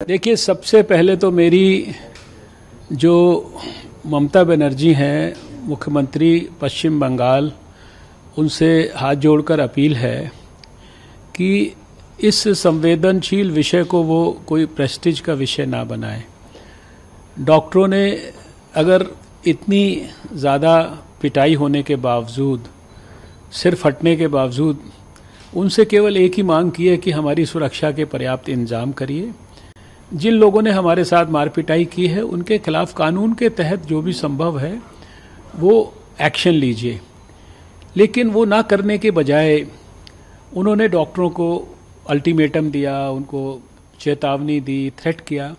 देखिए, सबसे पहले तो मेरी जो ममता बनर्जी हैं, मुख्यमंत्री पश्चिम बंगाल, उनसे हाथ जोड़कर अपील है कि इस संवेदनशील विषय को वो कोई प्रेस्टिज का विषय ना बनाए। डॉक्टरों ने अगर इतनी ज़्यादा पिटाई होने के बावजूद, सिर फटने के बावजूद, उनसे केवल एक ही मांग की है कि हमारी सुरक्षा के पर्याप्त इंतज़ाम करिए। जिन लोगों ने हमारे साथ मारपिटाई की है, उनके खिलाफ कानून के तहत जो भी संभव है, वो एक्शन लीजिए। लेकिन वो ना करने के बजाय उन्होंने डॉक्टरों को अल्टीमेटम दिया, उनको चेतावनी दी थ्रेट किया,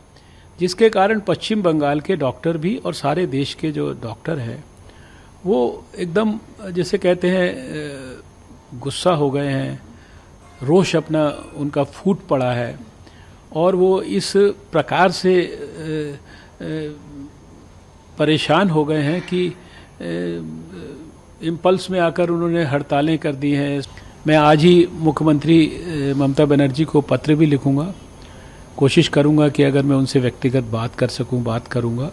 जिसके कारण पश्चिम बंगाल के डॉक्टर भी और सारे देश के जो डॉक्टर हैं, वो एकदम, जैसे कहते हैं गुस्सा हो गए हैं, रोष अपना उनका फूट पड़ा है। और वो इस प्रकार से परेशान हो गए हैं कि इम्पल्स में आकर उन्होंने हड़तालें कर दी हैं। मैं आज ही मुख्यमंत्री ममता बनर्जी को पत्र भी लिखूँगा। कोशिश करूँगा कि अगर मैं उनसे व्यक्तिगत बात कर सकूँ, बात करूँगा।